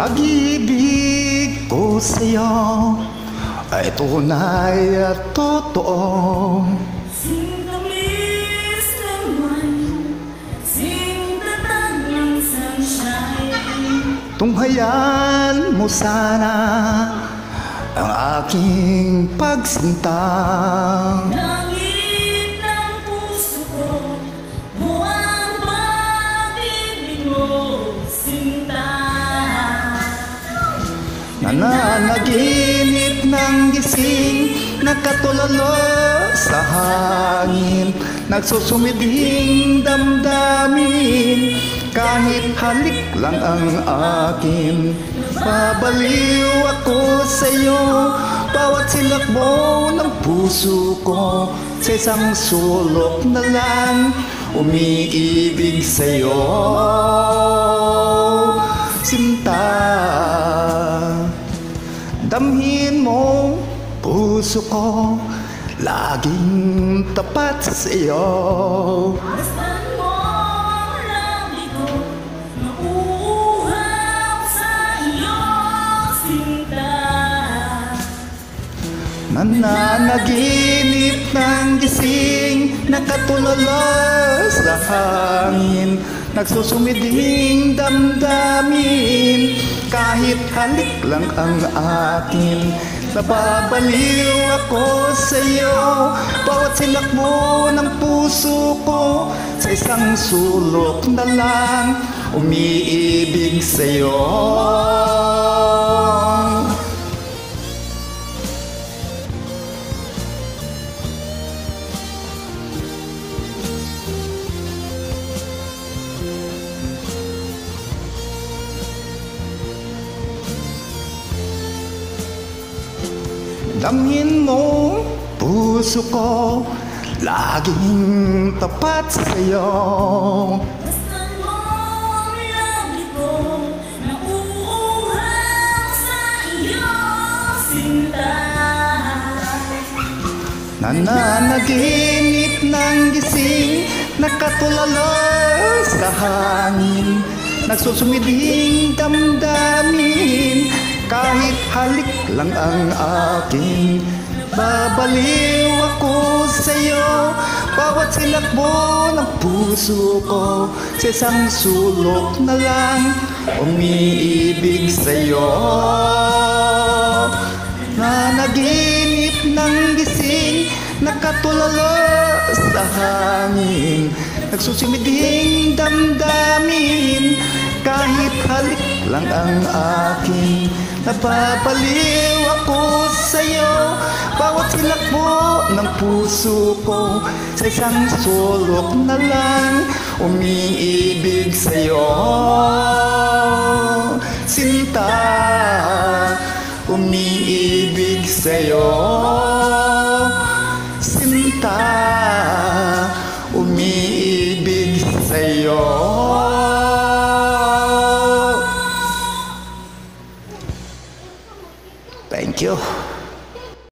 Pag-ibig ko sa'yo. Ay tunay at totoo. Tunghayan mo sana ang aking pagsinta. Langit Nananaginip ng gising Nakatulalo sa hangin. Nagsusumiding damdamin Kahit halik lang ang akin. Babaliw ako sa'yo Bawat silakbo ng puso ko. Sa isang sulok na lang Umiibig sa'yo Sinta Damhin mo puso ko Laging tapat sa iyo Basta mo labi ko, nauuhaw sa iyo, sinta. Nananaginip ng gising Nakatulala sa hangin Nagsusumiding damdamin Kahit halik lang ang akin Nababaliw ako sa iyo Bawat silakbo ng puso ko. Sa isang sulok na lang Umiibig sa Damhin mo puso ko Laging tapat sa'yo. Nananaginip ng gising Nakatulala sa hangin Nagsusumiding damdamin Kahit halik lang ang akin Babaliw ako sa'yo. Bawat silakbo ng puso ko Sa isang sulok na lang Umiibig sa'yo. Nanaginip ng gising Nakatulala sa hangin. Nagsusimiding damdamin Halik lang ang akin Nababaliw ako sa'yo Bawat silakbo ng puso ko Sa isang sulok na lang Umiibig sa'yo. Sinta Umiibig sa'yo. Sinta Umiibig sa'yo 行